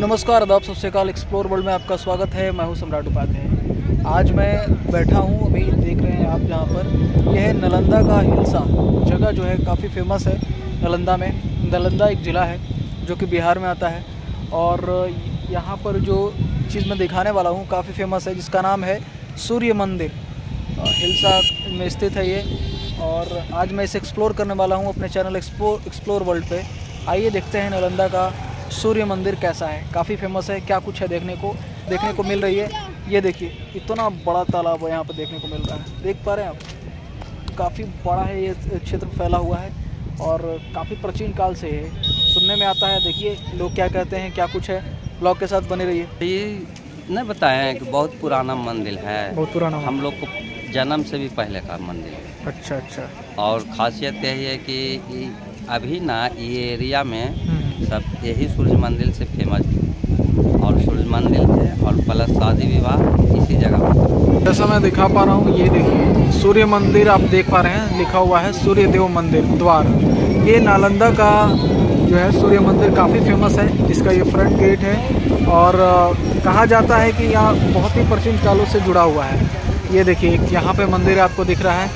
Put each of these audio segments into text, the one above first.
नमस्कार, आदाब, सत श्रीकाल एक्सप्लोर वर्ल्ड में आपका स्वागत है। मैं हूँ सम्राट उपाध्याय। आज मैं बैठा हूँ, अभी देख रहे हैं आप यहाँ पर। यह है नालंदा का हिलसा। जगह जो है काफ़ी फ़ेमस है नालंदा में। नालंदा एक ज़िला है, जो कि बिहार में आता है। और यहाँ पर जो चीज़ मैं दिखाने वाला हूँ, काफ़ी फ़ेमस है, जिसका नाम है सूर्य मंदिर। हिलसा में स्थित है ये। और आज मैं इसे एक्सप्लोर करने वाला हूँ अपने चैनल एक्सप्लोर एक्सप्लोर वर्ल्ड पे। आइए देखते हैं नालंदा का सूर्य मंदिर कैसा है? काफ़ी फ़ेमस है। क्या कुछ है देखने को? देखने को मिल रही है। ये देखिए इतना बड़ा तालाब है यहाँ पर देखने को मिल रहा है। देख पा रहे हैं आप? काफ़ी बड़ा है ये क्षेत्र फैला हुआ है और काफ़ी प्राचीन काल से है। सुनने में आता है देखिए लोग क्या कहते हैं क्या कुछ है। ब्लॉग के साथ बने रहिए। ये नहीं बताए हैं कि बहुत पुराना मंदिर है। बहुत पुराना हम लोग को जन्म से भी पहले का मंदिर है। अच्छा अच्छा। और खासियत यही है कि अभी ना ये एरिया में हम्म, सब यही सूर्य मंदिर से फ़ेमस और सूर्य मंदिर है और प्लस शादी विवाह इसी जगह जैसा मैं दिखा पा रहा हूँ, ये देखिए, सूर्य मंदिर आप देख पा रहे हैं, लिखा हुआ है सूर्य देव मंदिर द्वार। ये नालंदा का जो है सूर्य मंदिर काफ़ी फ़ेमस है, इसका ये फ्रंट गेट है। और कहा जाता है कि यहाँ बहुत ही प्राचीन कालों से जुड़ा हुआ है। ये देखिए, यहाँ पे मंदिर आपको दिख रहा है।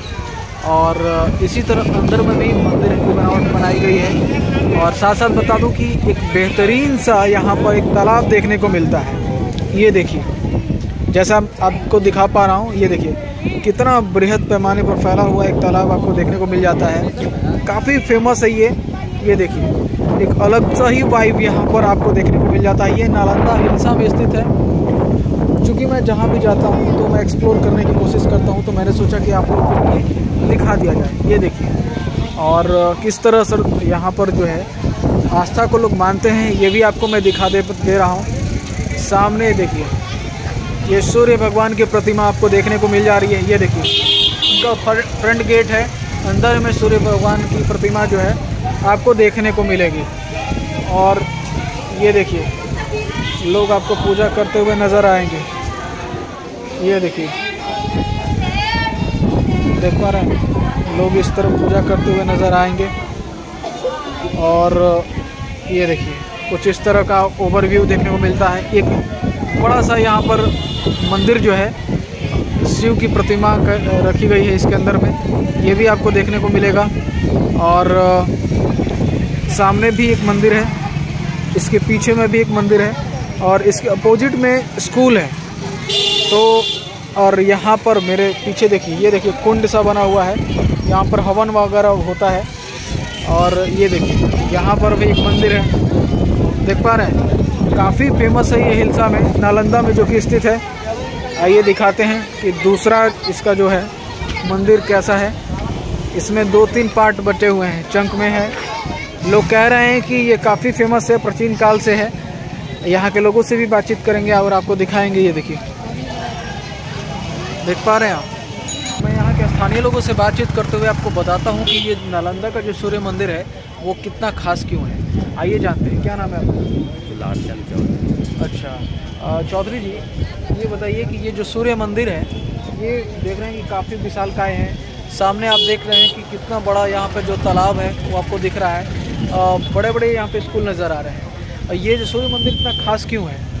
और इसी तरह अंदर में भी मंदिर की बनावट बनाई गई है। और साथ साथ बता दूँ कि एक बेहतरीन सा यहाँ पर एक तालाब देखने को मिलता है। ये देखिए, जैसा आपको दिखा पा रहा हूँ, ये देखिए, कितना बृहद पैमाने पर फैला हुआ एक तालाब आपको देखने को मिल जाता है। काफ़ी फ़ेमस है ये। ये देखिए, एक अलग सा ही वाइब यहाँ पर आपको देखने को मिल जाता है। ये नालंदा हिल्सा में स्थित है। चूँकि मैं जहाँ भी जाता हूँ तो मैं एक्सप्लोर करने की कोशिश करता हूँ तो मैंने सोचा कि आप लोगों को दिखा दिया जाए। ये देखिए। और किस तरह सर यहाँ पर जो है, आस्था को लोग मानते हैं, ये भी आपको मैं दिखा दे दे रहा हूँ। सामने देखिए, ये सूर्य भगवान की प्रतिमा आपको देखने को मिल जा रही है। ये देखिए उनका फ्रंट गेट है, अंदर में सूर्य भगवान की प्रतिमा जो है, आपको देखने को मिलेगी। और ये देखिए, लोग आपको पूजा करते हुए नज़र आएँगे। ये देखिए। देख पा रहे हैं। लोग इस तरह पूजा करते हुए नज़र आएँगे। और ये देखिए, कुछ इस तरह का ओवरव्यू देखने को मिलता है। एक बड़ा सा यहाँ पर मंदिर जो है, शिव की प्रतिमा रखी गई है इसके अंदर में। ये भी आपको देखने को मिलेगा। और सामने भी एक मंदिर है। इसके पीछे में भी एक मंदिर है। और इसके अपोजिट में स्कूल है। तो और यहाँ पर मेरे पीछे देखिए, ये देखिए कुंड सा बना हुआ है। यहाँ पर हवन वगैरह होता है। और ये देखिए, यहाँ पर भी एक मंदिर है। देख पा रहे हैं? काफ़ी फ़ेमस है ये हिलसा में, नालंदा में जो कि स्थित है। आइए दिखाते हैं कि दूसरा इसका जो है, मंदिर कैसा है। इसमें दो तीन पार्ट बटे हुए हैं, चंक में है। लोग कह रहे हैं कि ये काफ़ी फ़ेमस है, प्राचीन काल से है। यहाँ के लोगों से भी बातचीत करेंगे और आपको दिखाएँगे, ये देखिए। देख पा रहे हैं आप। मैं यहाँ के स्थानीय लोगों से बातचीत करते हुए आपको बताता हूँ कि ये नालंदा का जो सूर्य मंदिर है वो कितना खास क्यों है। आइए जानते हैं क्या नाम है आपका? लालचंद चौधरी। अच्छा चौधरी जी ये बताइए कि ये जो सूर्य मंदिर है ये देख रहे हैं कि काफ़ी विशालकाय है। सामने आप देख रहे हैं कि कितना बड़ा यहाँ पर जो तालाब है वो आपको दिख रहा है। बड़े बड़े यहाँ पे स्कूल नज़र आ रहे हैं। ये जो सूर्य मंदिर इतना खास क्यों है?